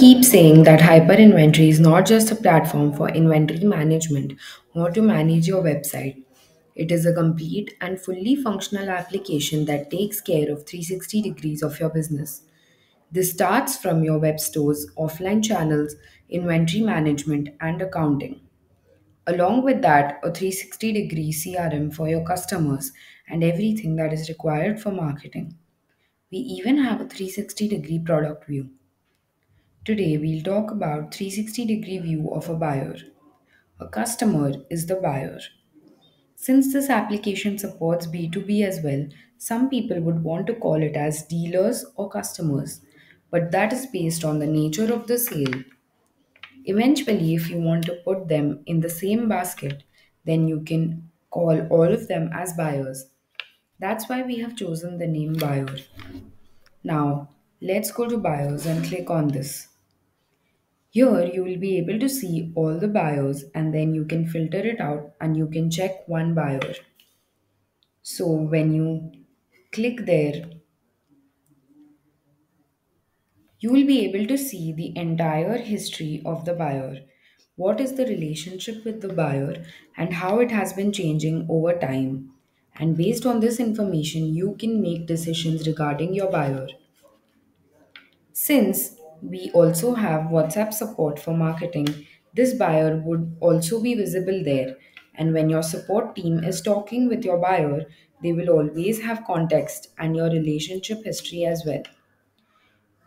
keep saying that hyperinventory is not just a platform for inventory management or to manage your website. It is a complete and fully functional application that takes care of 360 degrees of your business. This starts from your web stores, offline channels, inventory management, and accounting. Along with that, a 360 degree CRM for your customers and everything that is required for marketing. We even have a 360 degree product view. Today we'll talk about 360 degree view of a buyer. A customer is the buyer. Since this application supports B2B as well, some people would want to call it as dealers or customers, but that is based on the nature of the sale. Eventually, if you want to put them in the same basket, then you can call all of them as buyers. That's why we have chosen the name buyer. Now, let's go to buyers and click on this. Here you will be able to see all the buyers and then you can filter it out and you can check one buyer. So when you click there, you will be able to see the entire history of the buyer. What is the relationship with the buyer and how it has been changing over time. And based on this information, you can make decisions regarding your buyer. Since we also have WhatsApp support for marketing, this buyer would also be visible there. And when your support team is talking with your buyer, they will always have context and your relationship history as well.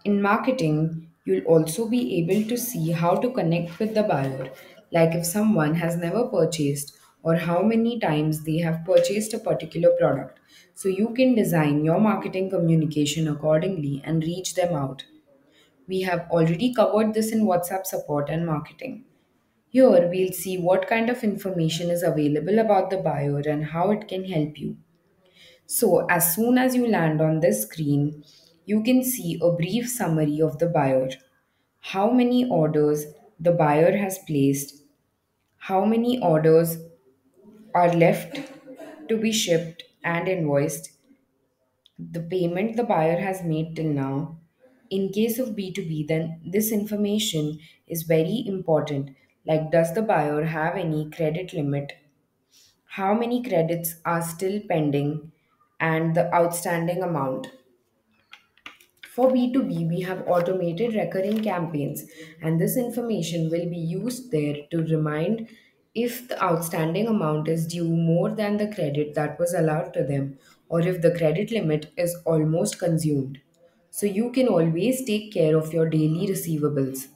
In marketing, you'll also be able to see how to connect with the buyer, like if someone has never purchased or how many times they have purchased a particular product. So you can design your marketing communication accordingly and reach them out. We have already covered this in WhatsApp support and marketing. Here, we'll see what kind of information is available about the buyer and how it can help you. So, as soon as you land on this screen, you can see a brief summary of the buyer. How many orders the buyer has placed, how many orders are left to be shipped and invoiced, the payment the buyer has made till now. In case of B2B, then this information is very important. Like, does the buyer have any credit limit? How many credits are still pending? And the outstanding amount. For B2B, we have automated recurring campaigns, and this information will be used there to remind if the outstanding amount is due more than the credit that was allowed to them, or if the credit limit is almost consumed. So you can always take care of your daily receivables.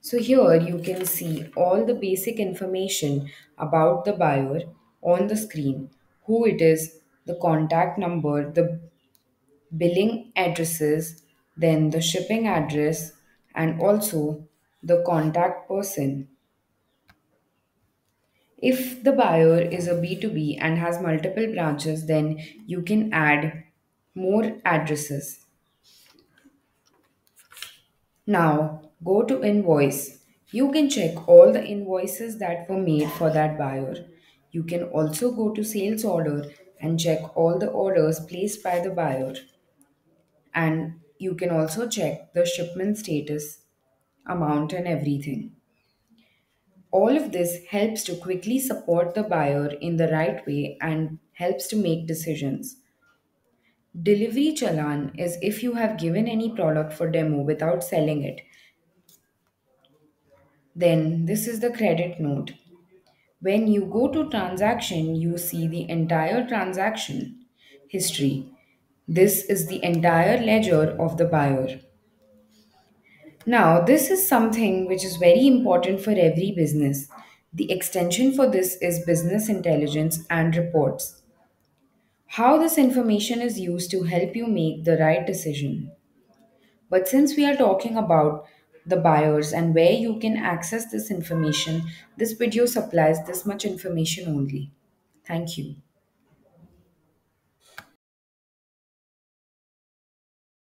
So here you can see all the basic information about the buyer on the screen who it is, the contact number, the billing addresses, then the shipping address, and also the contact person. If the buyer is a B2B and has multiple branches, then you can add more addresses. Now go to invoice. You can check all the invoices that were made for that buyer. You can also go to sales order and check all the orders placed by the buyer. And you can also check the shipment status, amount, and everything. All of this helps to quickly support the buyer in the right way and helps to make decisions. Delivery challan is if you have given any product for demo without selling it. Then this is the credit note. When you go to transaction, you see the entire transaction history. This is the entire ledger of the buyer. Now, this is something which is very important for every business. The extension for this is business intelligence and reports. How this information is used to help you make the right decision. But since we are talking about the buyers and where you can access this information, this video supplies this much information only. Thank you.